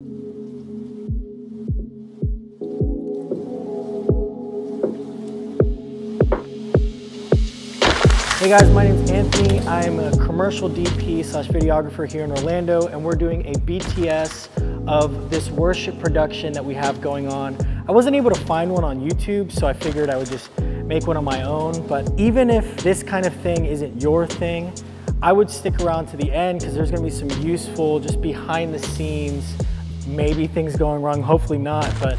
Hey guys, my name is Anthony. I'm a commercial DP slash videographer here in Orlando, and we're doing a BTS of this worship production that we have going on. I wasn't able to find one on YouTube, so I figured I would just make one on my own. But even if this kind of thing isn't your thing, I would stick around to the end because there's gonna be some useful, just behind the scenes, maybe things going wrong, hopefully not, but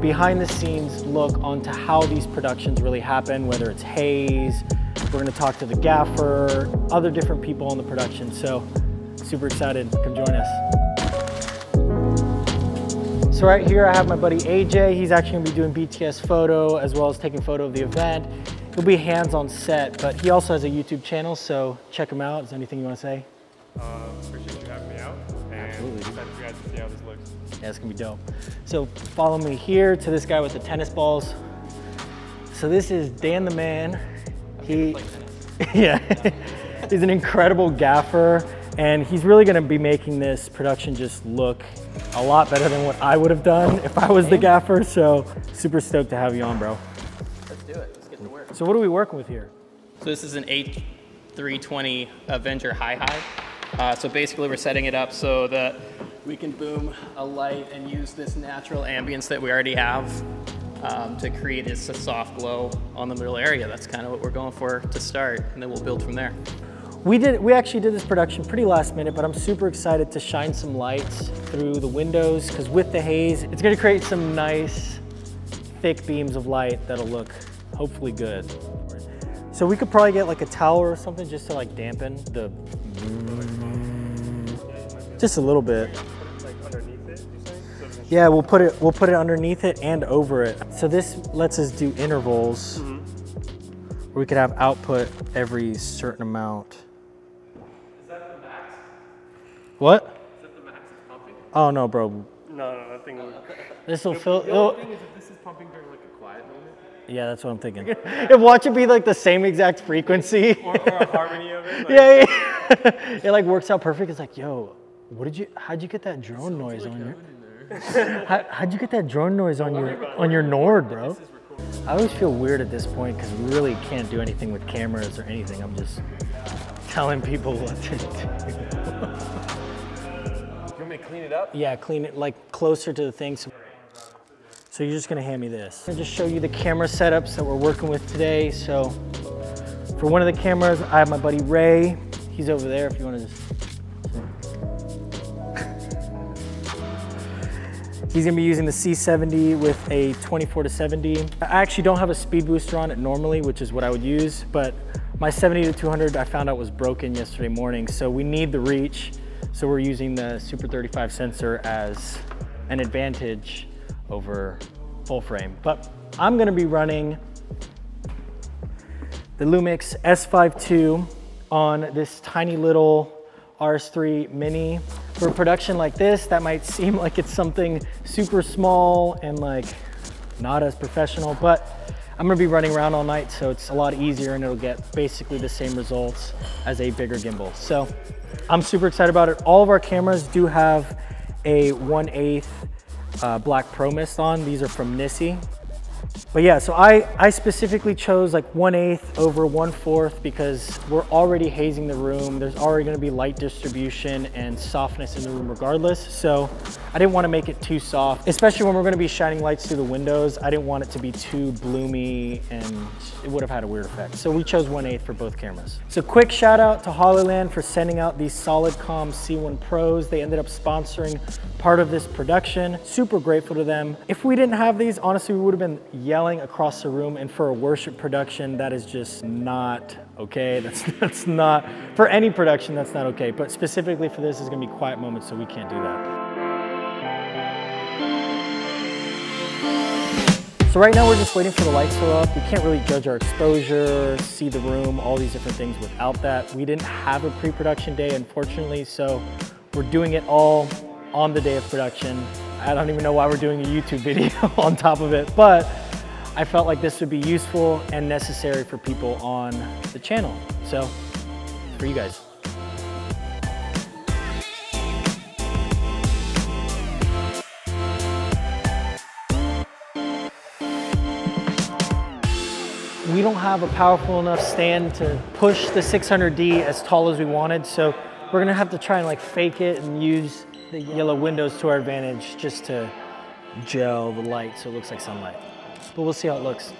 behind the scenes look onto how these productions really happen, whether it's haze, we're gonna talk to the gaffer, other different people on the production. So super excited, come join us. So right here I have my buddy AJ. He's actually gonna be doing BTS photo as well as taking photo of the event. He'll be hands on set, but he also has a YouTube channel, so check him out. Is there anything you wanna say? Uh, how this looks. Yeah, it's gonna be dope. So follow me here to this guy with the tennis balls. So this is Dan the man. He, yeah, he's an incredible gaffer and he's really gonna be making this production just look a lot better than what I would have done if I was the gaffer. So super stoked to have you on, bro. Let's do it. Let's get to work. So what are we working with here? So this is an H320 Avenger High High. Uh, so basically we're setting it up so that we can boom a light and use this natural ambience that we already have um, to create this soft glow on the middle area. That's kind of what we're going for to start, and then we'll build from there. We did. We actually did this production pretty last minute, but I'm super excited to shine some lights through the windows because with the haze, it's going to create some nice, thick beams of light that'll look hopefully good. So we could probably get like a towel or something just to like dampen the, just a little bit. Yeah, we'll put it. We'll put it underneath it and over it. So this lets us do intervals. Where we could have output every certain amount. Is that the max? What? Is that the max it's pumping? Oh no, bro. No, no, that thing would. This will fill. The only thing is if this is pumping during like a quiet moment, Yeah, that's what I'm thinking. and watch it be like the same exact frequency. or, or a harmony of it. Like, yeah, yeah. it like works out perfect. It's like, yo, what did you? How'd you get that drone noise on your? How, how'd you get that drone noise on your on your Nord, bro? I always feel weird at this point because we really can't do anything with cameras or anything. I'm just telling people what to do. You want me to clean it up? Yeah, clean it like closer to the thing. So, so you're just gonna hand me this. I'll just show you the camera setups that we're working with today. So for one of the cameras, I have my buddy Ray. He's over there if you wanna just. He's gonna be using the C70 with a 24 to 70. I actually don't have a speed booster on it normally, which is what I would use, but my 70 to 200 I found out was broken yesterday morning, so we need the reach. So we're using the Super 35 sensor as an advantage over full frame. But I'm gonna be running the Lumix S5 II on this tiny little RS3 Mini. For a production like this, that might seem like it's something super small and like not as professional, but I'm gonna be running around all night, so it's a lot easier and it'll get basically the same results as a bigger gimbal. So I'm super excited about it. All of our cameras do have a 1 8 uh, black pro mist on. These are from NiSi. But yeah, so I, I specifically chose like 1 8 over 1 4th because we're already hazing the room. There's already gonna be light distribution and softness in the room regardless. So I didn't wanna make it too soft, especially when we're gonna be shining lights through the windows. I didn't want it to be too bloomy and it would have had a weird effect. So we chose 1 8 for both cameras. So quick shout out to Hollyland for sending out these Solidcom C1 Pros. They ended up sponsoring part of this production. Super grateful to them. If we didn't have these, honestly, we would have been yelling across the room. And for a worship production, that is just not okay. That's that's not for any production. That's not okay. But specifically for this, is going to be quiet moments, so we can't do that. So right now we're just waiting for the lights to go up. We can't really judge our exposure, see the room, all these different things without that. We didn't have a pre-production day, unfortunately, so we're doing it all on the day of production. I don't even know why we're doing a YouTube video on top of it, but I felt like this would be useful and necessary for people on the channel. So, for you guys. We don't have a powerful enough stand to push the 600D as tall as we wanted, so we're gonna have to try and like fake it and use the yellow windows to our advantage just to gel the light so it looks like sunlight. But we'll see how it looks.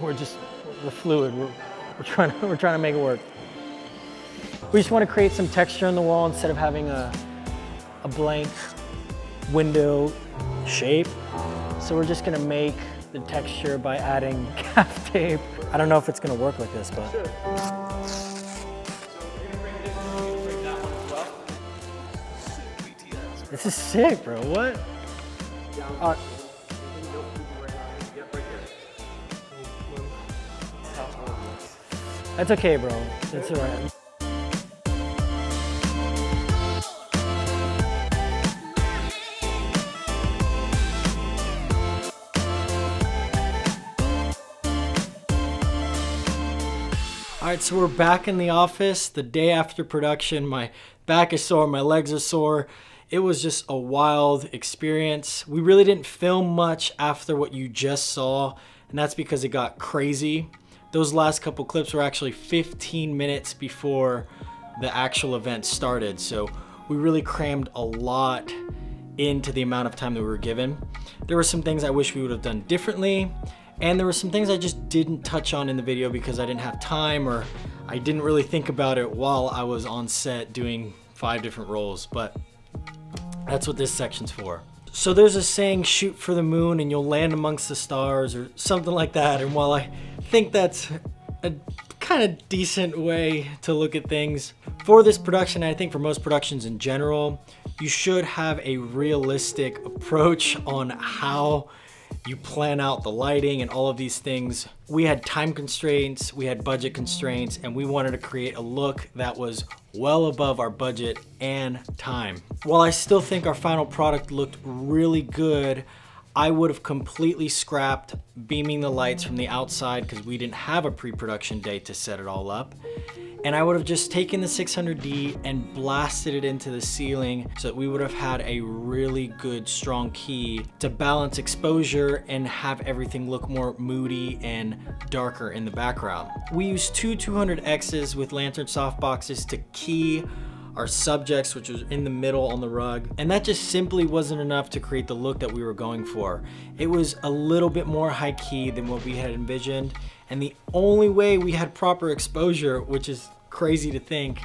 We're just, we're fluid. We're, we're, trying, to, we're trying to make it work. We just want to create some texture on the wall instead of having a, a blank window shape. So we're just gonna make the texture by adding gaff tape. I don't know if it's gonna work like this, but. This is sick, bro. What? Uh, that's okay, bro. That's all right. All right, so we're back in the office the day after production. My back is sore, my legs are sore. It was just a wild experience. We really didn't film much after what you just saw, and that's because it got crazy. Those last couple clips were actually 15 minutes before the actual event started, so we really crammed a lot into the amount of time that we were given. There were some things I wish we would have done differently, and there were some things I just didn't touch on in the video because I didn't have time or I didn't really think about it while I was on set doing five different roles, but that's what this section's for. So there's a saying, shoot for the moon and you'll land amongst the stars or something like that. And while I think that's a kind of decent way to look at things, for this production, I think for most productions in general, you should have a realistic approach on how you plan out the lighting and all of these things. We had time constraints, we had budget constraints, and we wanted to create a look that was well above our budget and time. While I still think our final product looked really good, I would have completely scrapped beaming the lights from the outside because we didn't have a pre-production day to set it all up and I would have just taken the 600D and blasted it into the ceiling so that we would have had a really good strong key to balance exposure and have everything look more moody and darker in the background. We used two 200Xs with lantern softboxes to key our subjects, which was in the middle on the rug. And that just simply wasn't enough to create the look that we were going for. It was a little bit more high key than what we had envisioned. And the only way we had proper exposure, which is crazy to think,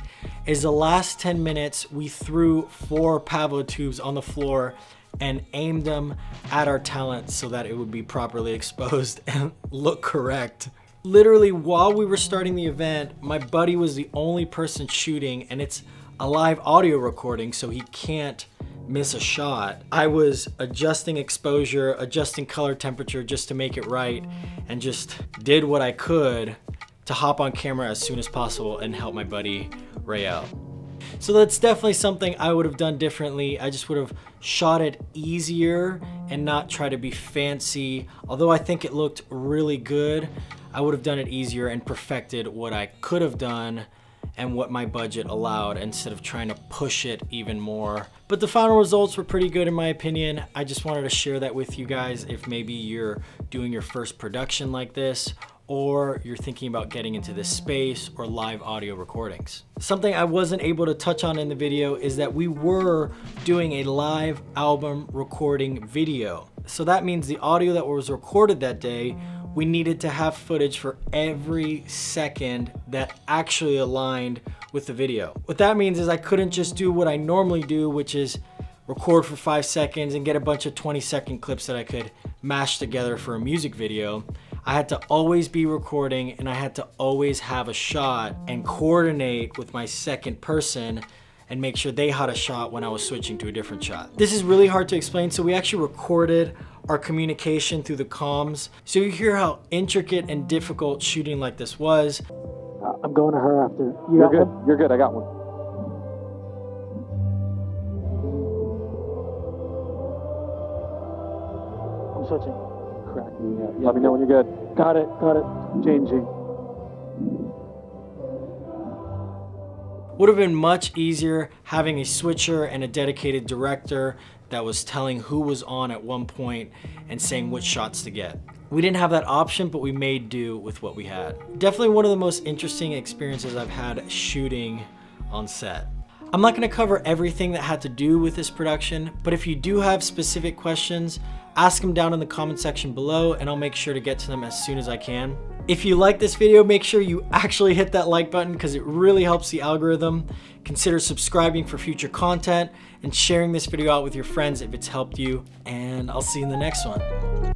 is the last 10 minutes we threw four Pavo tubes on the floor and aimed them at our talent so that it would be properly exposed and look correct. Literally while we were starting the event, my buddy was the only person shooting and it's a live audio recording so he can't miss a shot. I was adjusting exposure, adjusting color temperature just to make it right and just did what I could to hop on camera as soon as possible and help my buddy Ray out. So that's definitely something I would have done differently. I just would have shot it easier and not try to be fancy. Although I think it looked really good, I would have done it easier and perfected what I could have done and what my budget allowed instead of trying to push it even more. But the final results were pretty good in my opinion. I just wanted to share that with you guys if maybe you're doing your first production like this or you're thinking about getting into this space or live audio recordings. Something I wasn't able to touch on in the video is that we were doing a live album recording video. So that means the audio that was recorded that day we needed to have footage for every second that actually aligned with the video. What that means is I couldn't just do what I normally do, which is record for five seconds and get a bunch of 20 second clips that I could mash together for a music video. I had to always be recording and I had to always have a shot and coordinate with my second person and make sure they had a shot when I was switching to a different shot. This is really hard to explain, so we actually recorded our communication through the comms. So you hear how intricate and difficult shooting like this was. Uh, I'm going to her after. You are good. One? You're good. I got one. I'm switching. Crack me up. Let me know when you're good. Got it. Got it. Changing. Would have been much easier having a switcher and a dedicated director that was telling who was on at one point and saying which shots to get. We didn't have that option, but we made do with what we had. Definitely one of the most interesting experiences I've had shooting on set. I'm not gonna cover everything that had to do with this production, but if you do have specific questions, ask them down in the comment section below and I'll make sure to get to them as soon as I can. If you like this video, make sure you actually hit that like button because it really helps the algorithm. Consider subscribing for future content and sharing this video out with your friends if it's helped you, and I'll see you in the next one.